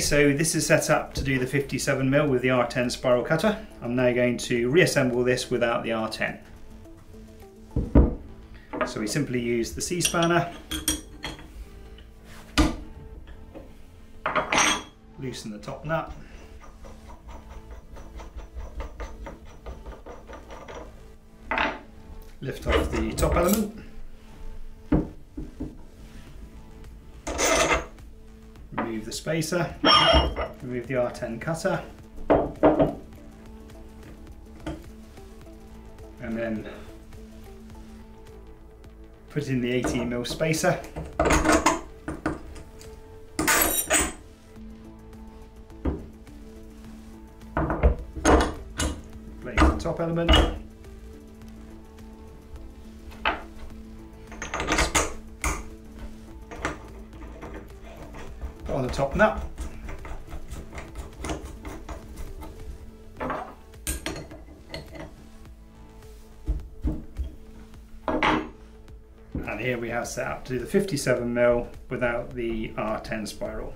So this is set up to do the 57mm with the R10 spiral cutter. I'm now going to reassemble this without the R10. So we simply use the C-spanner, loosen the top nut, lift off the top element, the spacer, remove the R10 cutter, and then put in the 18mm spacer. Place the top element. On the top nut. and here we have set up to do the 57mm without the R10 spiral.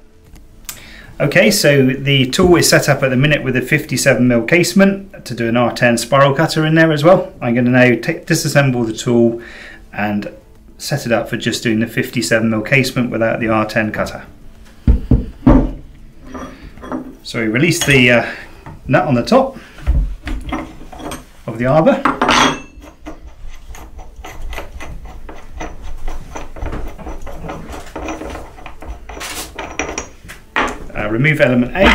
Okay, so the tool is set up at the minute with a 57mm casement to do an R10 spiral cutter in there as well. I'm going to now disassemble the tool and set it up for just doing the 57mm casement without the R10 cutter. So we release the uh, nut on the top of the arbor. Uh, remove element A.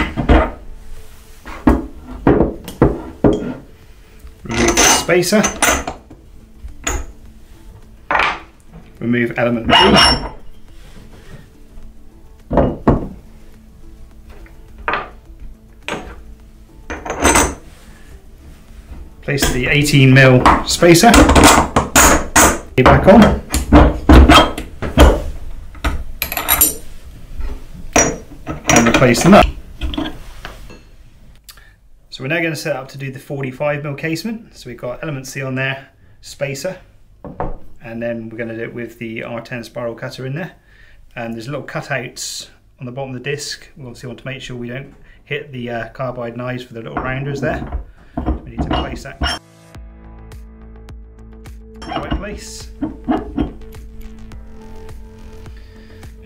Remove the spacer. Remove element B. Place the 18mm spacer back on. and replace the nut. So we're now going to set up to do the 45mm casement. So we've got element C on there, spacer, and then we're going to do it with the R10 spiral cutter in there. And there's little cutouts on the bottom of the disc. We obviously want to make sure we don't hit the uh, carbide knives for the little rounders there. We need to place that right place.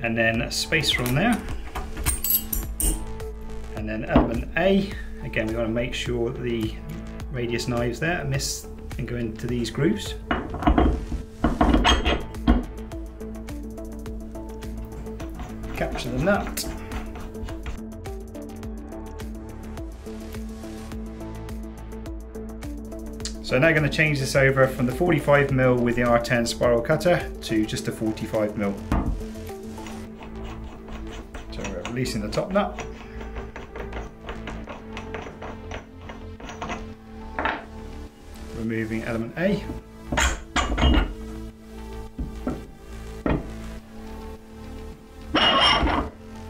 And then a spacer on there and then element A, again we want to make sure the radius knives there miss and go into these grooves. Capture the nut. So now I'm going to change this over from the 45mm with the R10 spiral cutter to just a 45mm. So we're releasing the top nut. removing element A.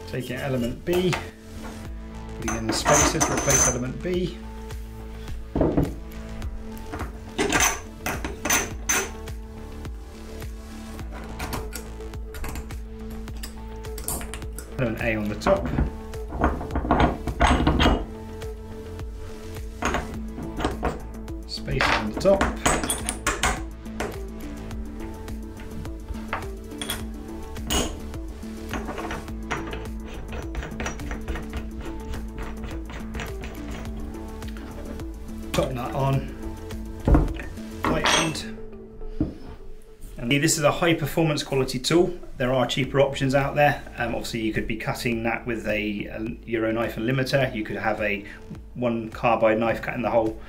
Taking element B, putting in the spacer to replace element B. Element A on the top. Space on the top. Top nut on, tightened. And this is a high performance quality tool. There are cheaper options out there. Um, obviously you could be cutting that with a, a Euro knife and limiter. You could have a one carbide knife cutting the whole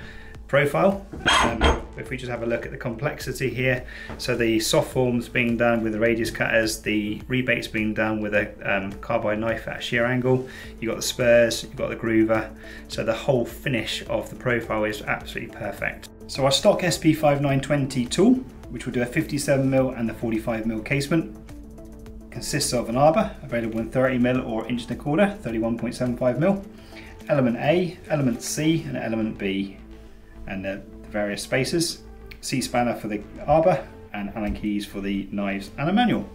profile. Um, if we just have a look at the complexity here, so the soft forms being done with the radius cutters, the rebates being done with a um, carbide knife at a shear angle, you've got the spurs, you've got the groover, so the whole finish of the profile is absolutely perfect. So our stock SP5920 tool, which will do a 57mm and the 45mm casement, consists of an arbor, available in 30mm or inch and a quarter, 31.75mm, element A, element C and element B and the, various spacers, C-spanner for the arbor and Allen keys for the knives and a manual.